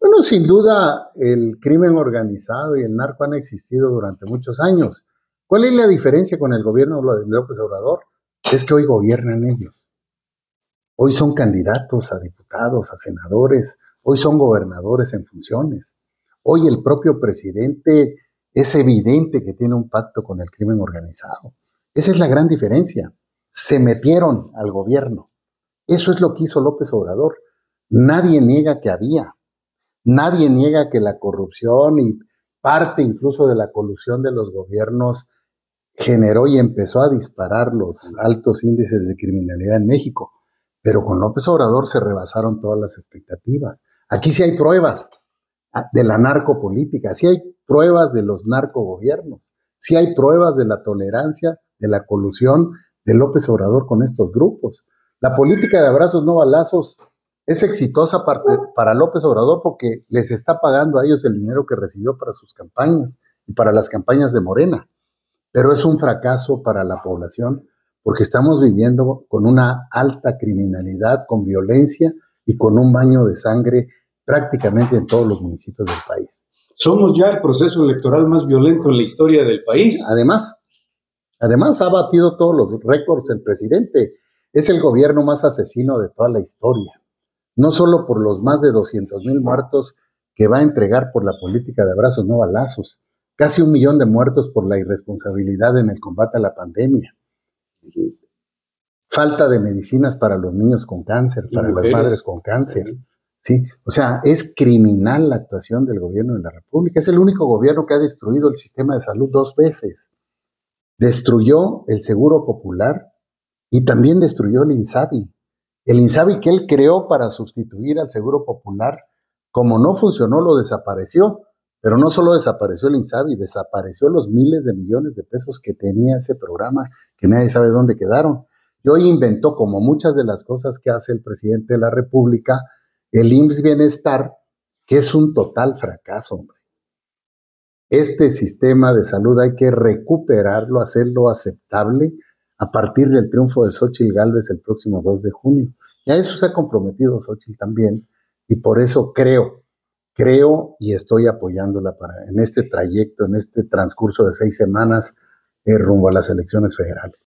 Bueno, sin duda el crimen organizado y el narco han existido durante muchos años. ¿Cuál es la diferencia con el gobierno de López Obrador? Es que hoy gobiernan ellos. Hoy son candidatos a diputados, a senadores, hoy son gobernadores en funciones. Hoy el propio presidente es evidente que tiene un pacto con el crimen organizado. Esa es la gran diferencia. Se metieron al gobierno. Eso es lo que hizo López Obrador. Nadie niega que había. Nadie niega que la corrupción y parte incluso de la colusión de los gobiernos generó y empezó a disparar los altos índices de criminalidad en México. Pero con López Obrador se rebasaron todas las expectativas. Aquí sí hay pruebas de la narcopolítica, sí hay pruebas de los narcogobiernos, sí hay pruebas de la tolerancia, de la colusión de López Obrador con estos grupos. La política de abrazos no balazos es exitosa para, López Obrador porque les está pagando a ellos el dinero que recibió para sus campañas y para las campañas de Morena. Pero es un fracaso para la población porque estamos viviendo con una alta criminalidad, con violencia y con un baño de sangre prácticamente en todos los municipios del país. Somos ya el proceso electoral más violento en la historia del país. Además, además ha batido todos los récords el presidente. Es el gobierno más asesino de toda la historia no solo por los más de 200 mil muertos que va a entregar por la política de abrazos no balazos, casi un millón de muertos por la irresponsabilidad en el combate a la pandemia, falta de medicinas para los niños con cáncer, para las madres con cáncer. ¿sí? O sea, es criminal la actuación del gobierno de la República. Es el único gobierno que ha destruido el sistema de salud dos veces. Destruyó el Seguro Popular y también destruyó el INSABI. El INSABI que él creó para sustituir al Seguro Popular, como no funcionó, lo desapareció. Pero no solo desapareció el INSABI, desapareció los miles de millones de pesos que tenía ese programa, que nadie sabe dónde quedaron. Y hoy inventó, como muchas de las cosas que hace el presidente de la República, el IMSS Bienestar, que es un total fracaso, hombre. Este sistema de salud hay que recuperarlo, hacerlo aceptable a partir del triunfo de Xochitl Gálvez el próximo 2 de junio. Y a eso se ha comprometido Xochitl también, y por eso creo, creo y estoy apoyándola para, en este trayecto, en este transcurso de seis semanas eh, rumbo a las elecciones federales.